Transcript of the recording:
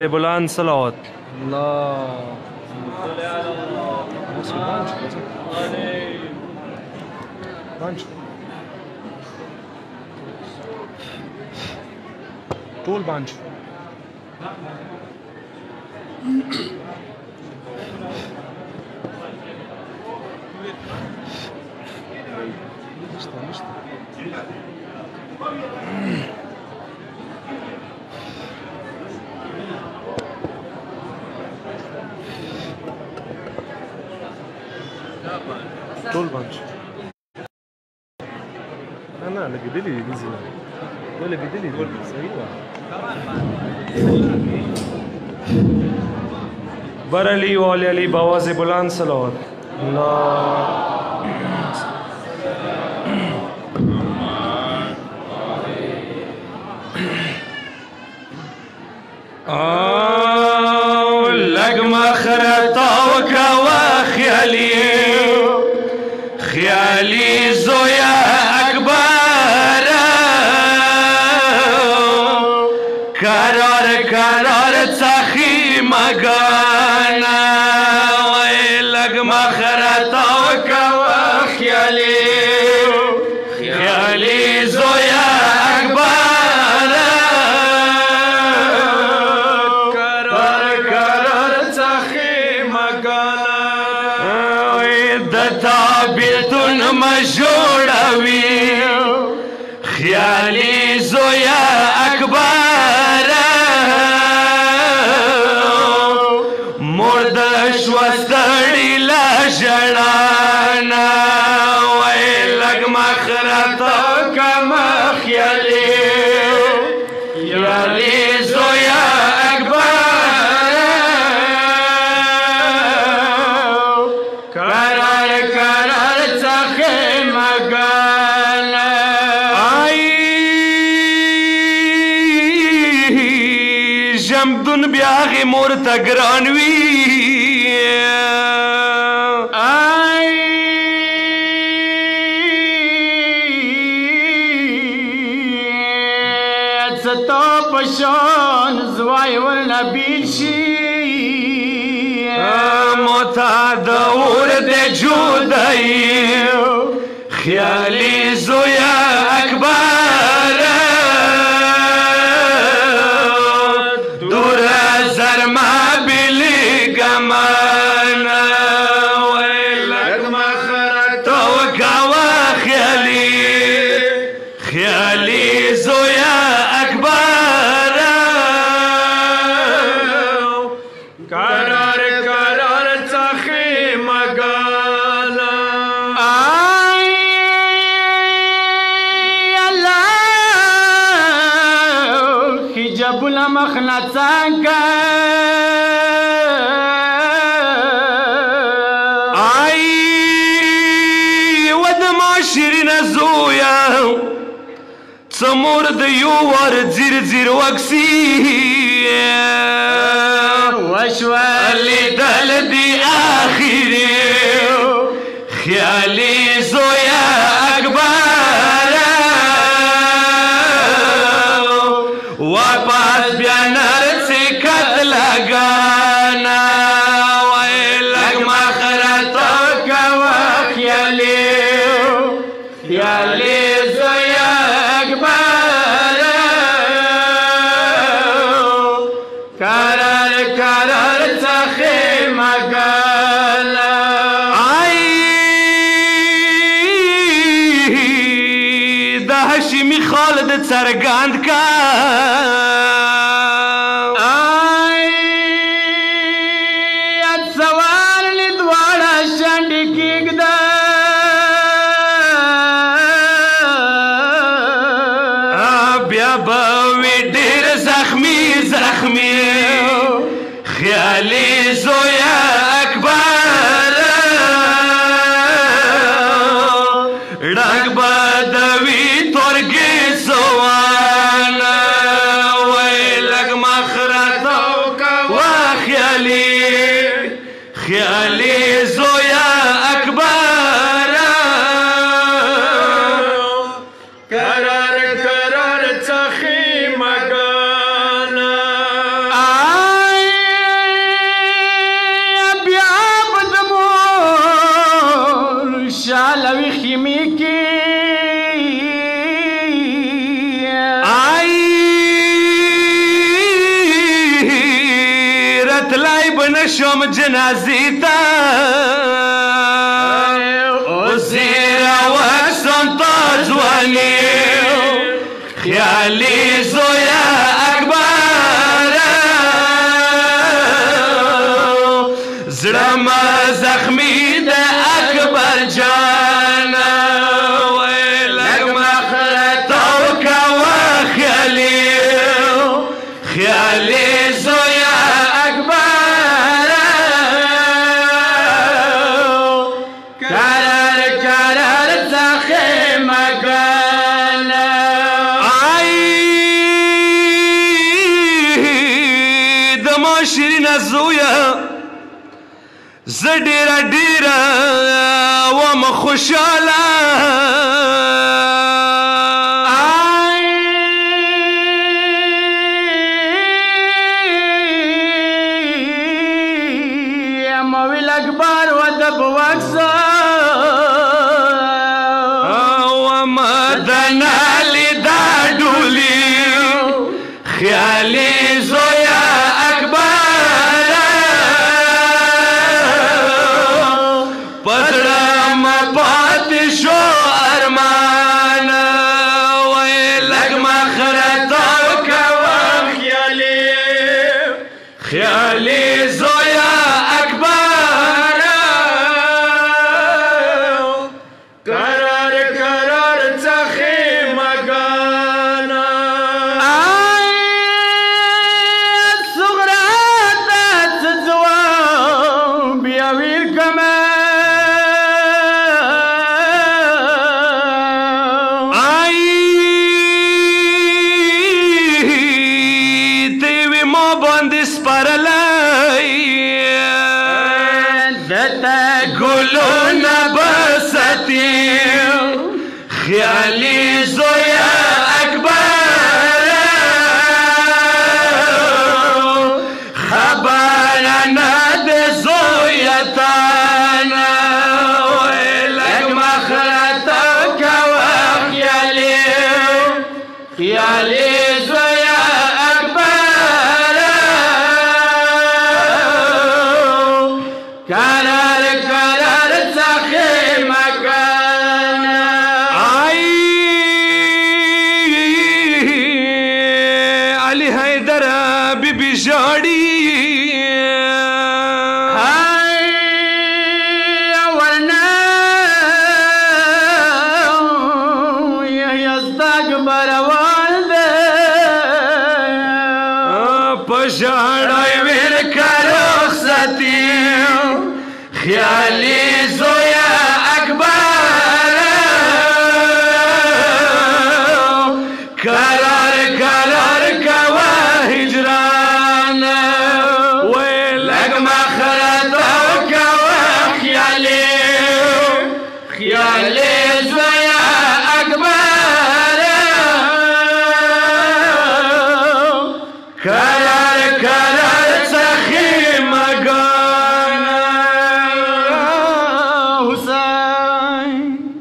بلند صلوات الله ټول باندې نشته ټول باندې نه نه لګېدلې دي ځینې دا لګېدلې دي صحیح وه برلی صلوات الله وكوا خيالي خيالي زويا أكبر جوړوي. خیالي زویا ژمدون بیا هغې مور ته ګران وي ستا پشان زوای ورنه بیل شي. ما ته د اور د جودای. خیالي حجاب المخنا څنګه آی ود ما شیرین زویا څمور د یو ور زیر زیر وکسی وشوالي لیدل دی اکبر. یالی زوی اکبر قرار قرار سخی مگل آی ده هشمی خالد سرگند کرد بیا به ډیر زخمی زخمی خیالي زویا اکبر ډنګ بدوي تورګي سوان وای لګ مخرطو وا خیالي خیالي تلای بنشم جنازی تا. وزیر وکسم تا جوانی خیالی زویا اکبر زړه ما زخمی د اکبر جان زویا زه ډیره ډیره وم خوشاله. مویل اکبر و دب وکسا و مدن علی دا دولی خیالی زو yeah پر گلو نبستی خیالی قرار قرار څخه مګان آی علی حیدر بیبی جاړي هاي خیالي